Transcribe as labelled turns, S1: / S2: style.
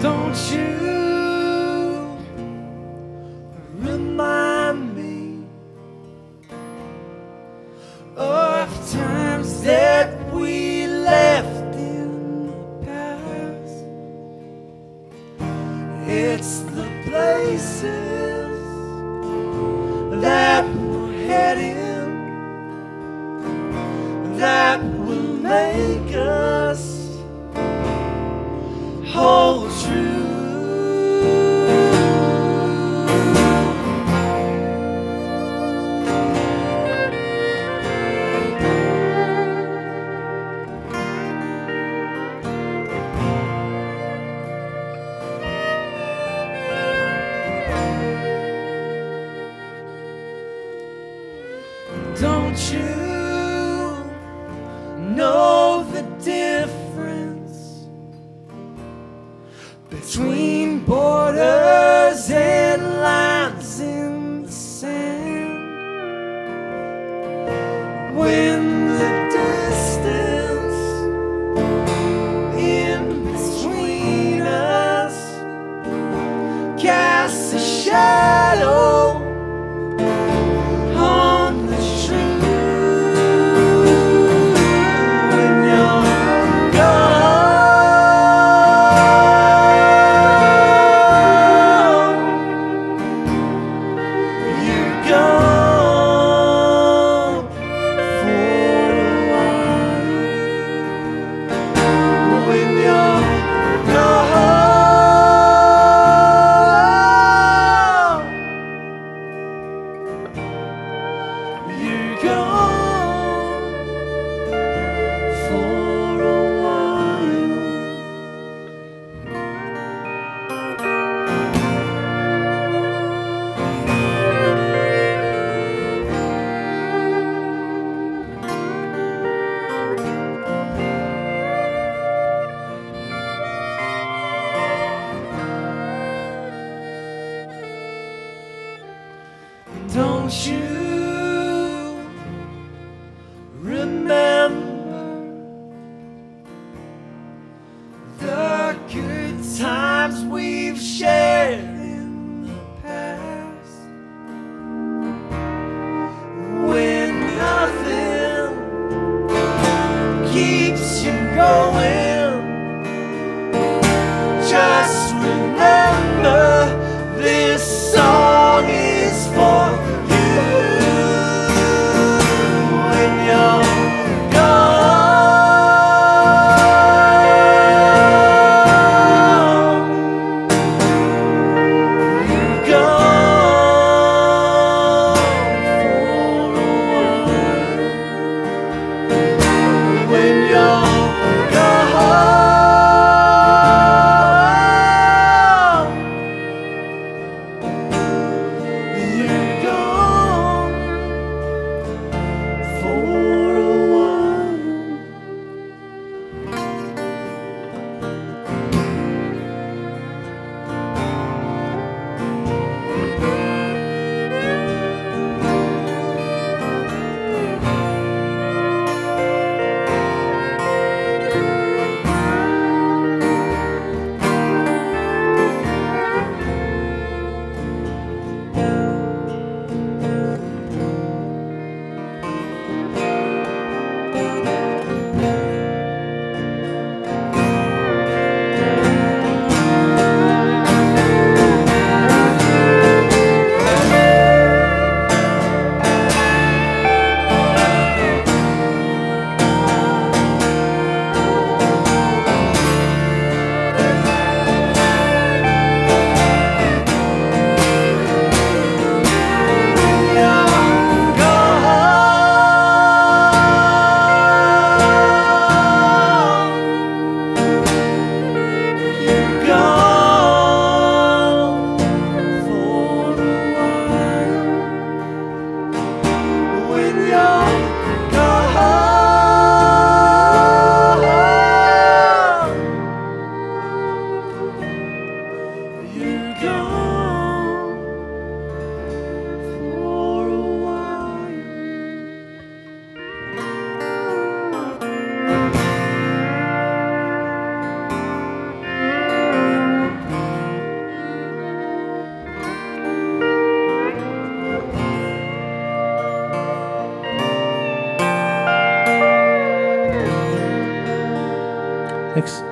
S1: Don't you Don't you You.
S2: Thanks.